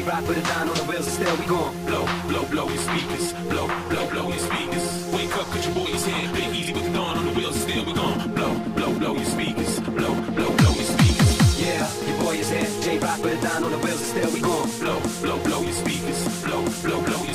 K rock with the nine on the wheels and still we gon' blow, blow, blow your speakers, blow, blow, blow your speakers. Wake up, cause your boy is here. Big easy with the dawn on the wheels and still we gon' blow, blow, blow your speakers, blow, blow, blow your speakers. Yeah, your boy is here. J rock with the nine on the wheels and still we gon' blow, blow, blow your speakers, blow, blow, blow your